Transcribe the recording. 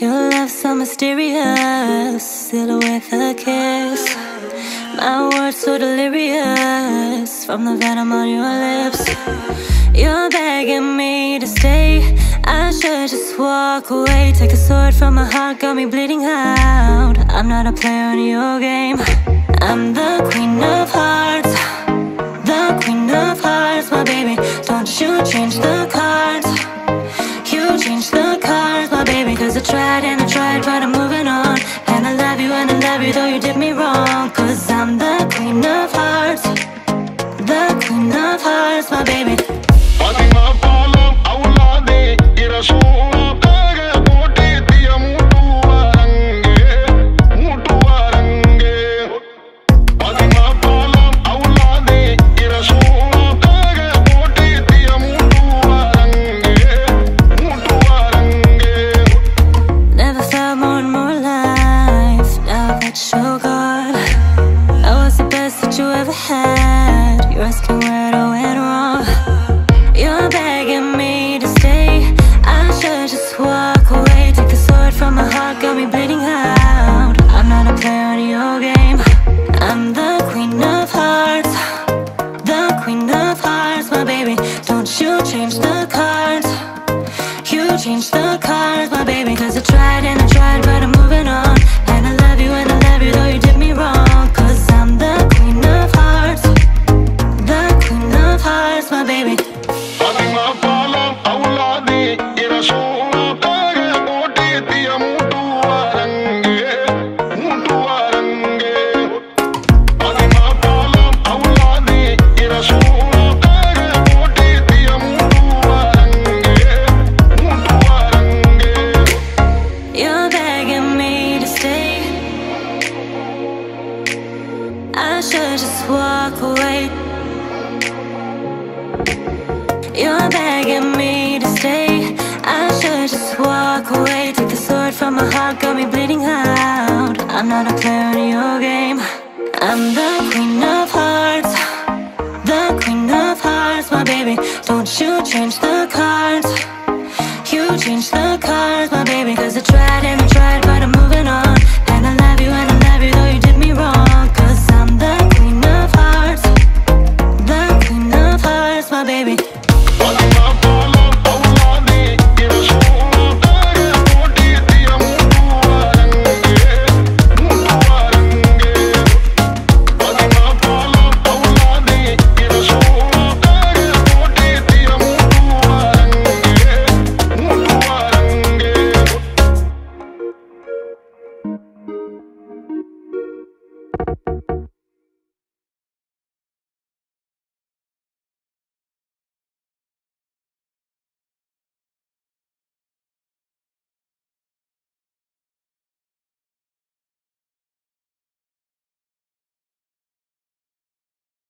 Your love so mysterious, silhouette a kiss. My words so delirious from the venom on your lips. You're begging me to stay. I should just walk away. Take a sword from my heart, got me bleeding out. I'm not a player in your game. I'm the queen you, did me wrong. Cause I'm the queen of hearts, the queen of hearts, my baby. change the cards, my baby Cause I tried and I tried but I'm moving on. And I love you and I love you though you did me wrong. Cause I'm the queen of hearts The queen of hearts, my baby. I I In a show, I'm I should just walk away. You're begging me to stay. I should just walk away. Take the sword from my heart, got me bleeding out. I'm not a player in your game. I'm the queen of hearts, the queen of hearts, my baby. Don't you change the my baby.